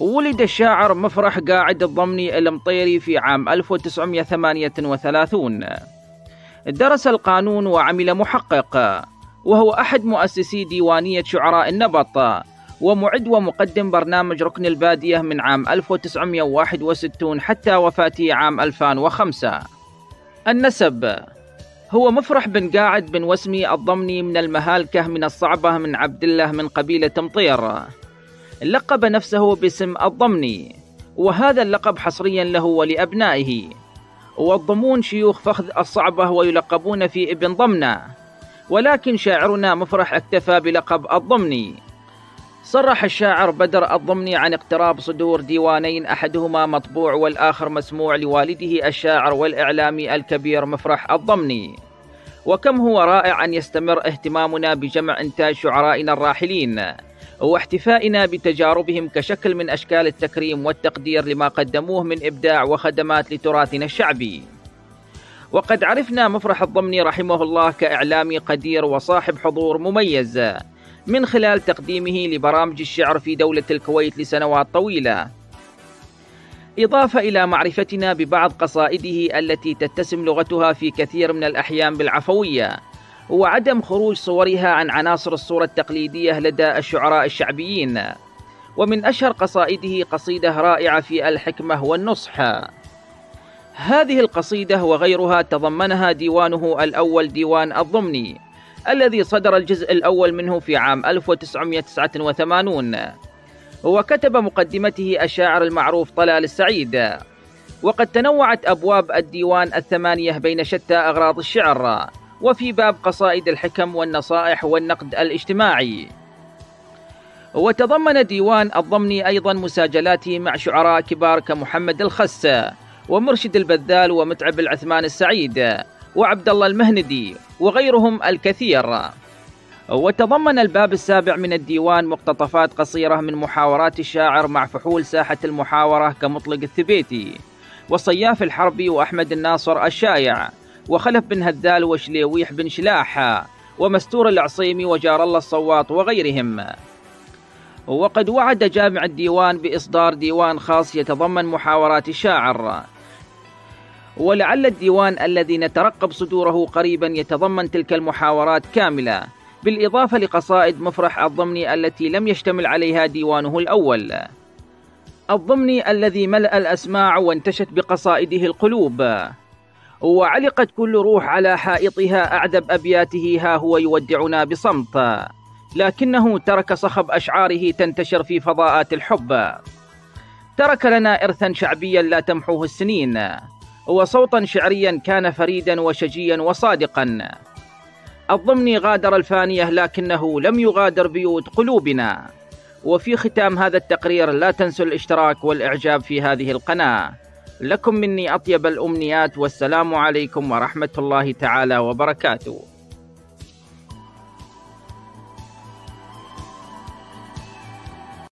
ولد الشاعر مفرح قاعد الضمني المطيري في عام 1938 درس القانون وعمل محقق وهو أحد مؤسسي ديوانية شعراء النبط ومعد ومقدم برنامج ركن البادية من عام 1961 حتى وفاته عام 2005 النسب هو مفرح بن قاعد بن وسمي الضمني من المهالكة من الصعبة من عبد الله من قبيلة مطير. لقب نفسه باسم الضمني وهذا اللقب حصريا له ولأبنائه. والضمون شيوخ فخذ الصعبة ويلقبون في ابن ضمنة ولكن شاعرنا مفرح اكتفى بلقب الضمني. صرح الشاعر بدر الضمني عن اقتراب صدور ديوانين أحدهما مطبوع والآخر مسموع لوالده الشاعر والإعلامي الكبير مفرح الضمني. وكم هو رائع أن يستمر اهتمامنا بجمع انتاج شعرائنا الراحلين. واحتفائنا بتجاربهم كشكل من أشكال التكريم والتقدير لما قدموه من إبداع وخدمات لتراثنا الشعبي. وقد عرفنا مفرح الضمني رحمه الله كاعلامي قدير وصاحب حضور مميز من خلال تقديمه لبرامج الشعر في دولة الكويت لسنوات طويلة. إضافة إلى معرفتنا ببعض قصائده التي تتسم لغتها في كثير من الأحيان بالعفوية. وعدم خروج صورها عن عناصر الصورة التقليدية لدى الشعراء الشعبيين. ومن أشهر قصائده قصيدة رائعة في الحكمة والنصح. هذه القصيدة وغيرها تضمنها ديوانه الأول ديوان الضمني الذي صدر الجزء الأول منه في عام 1989 وكتب مقدمته الشاعر المعروف طلال السعيد. وقد تنوعت أبواب الديوان الثمانية بين شتى أغراض الشعر. وفي باب قصائد الحكم والنصائح والنقد الاجتماعي. وتضمن ديوان الضمني أيضا مساجلاته مع شعراء كبار كمحمد الخس ومرشد البذال ومتعب العثمان السعيد وعبد الله المهندي وغيرهم الكثير. وتضمن الباب السابع من الديوان مقتطفات قصيرة من محاورات الشاعر مع فحول ساحة المحاورة كمطلق الثبيتي وصياف الحربي وأحمد الناصر الشايع. وخلف بن هذال وشليويح بن شلاح ومستور العصيمي وجار الله الصواط وغيرهم. وقد وعد جامع الديوان بإصدار ديوان خاص يتضمن محاورات الشاعر ولعل الديوان الذي نترقب صدوره قريبا يتضمن تلك المحاورات كاملة بالإضافة لقصائد مفرح الضمني التي لم يشتمل عليها ديوانه الأول. الضمني الذي ملأ الأسماع وانتشت بقصائده القلوب. وعلقت كل روح على حائطها أعدب أبياته ها هو يودعنا بصمت. لكنه ترك صخب أشعاره تنتشر في فضاءات الحب. ترك لنا إرثا شعبيا لا تمحوه السنين. وصوتا شعريا كان فريدا وشجيا وصادقا. الضمني غادر الفانية لكنه لم يغادر بيوت قلوبنا. وفي ختام هذا التقرير لا تنسوا الاشتراك والإعجاب في هذه القناة. لكم مني أطيب الأمنيات والسلام عليكم ورحمة الله تعالى وبركاته.